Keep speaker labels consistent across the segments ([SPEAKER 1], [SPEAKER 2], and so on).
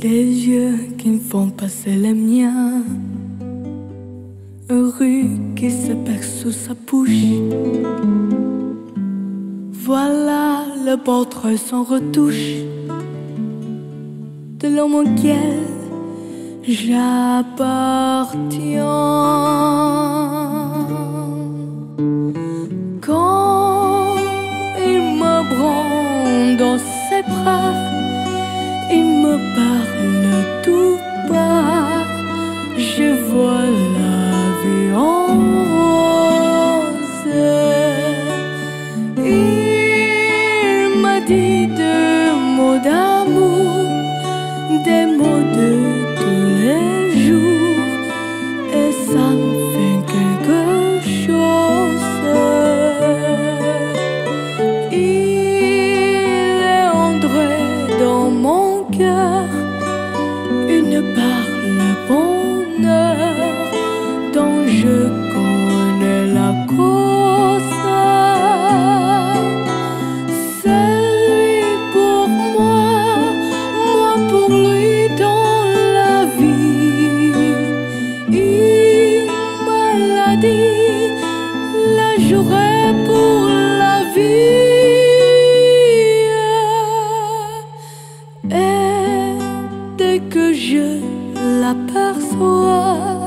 [SPEAKER 1] Des yeux qui me font passer les miens. Un rue qui se perd sous sa bouche. Voilà le portrait sans retouche de l'homme auquel j'appartiens. Me parle tout bas, je vois je l'aperçois,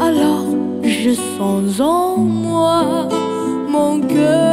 [SPEAKER 1] alors je sens en moi mon cœur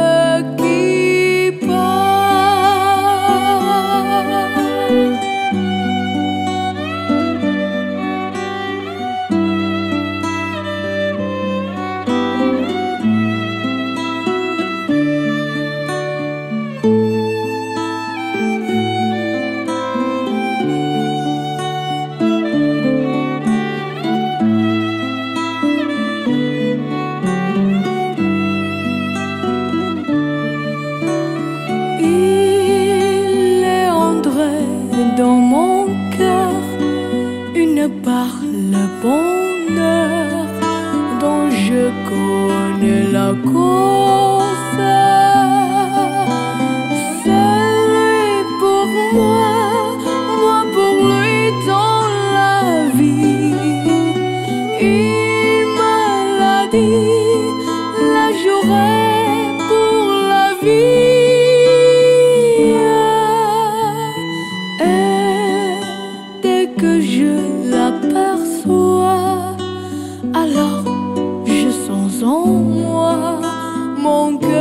[SPEAKER 1] connais la cause. C'est pour moi, moi pour lui dans la vie. Il m'a dit, 梦圆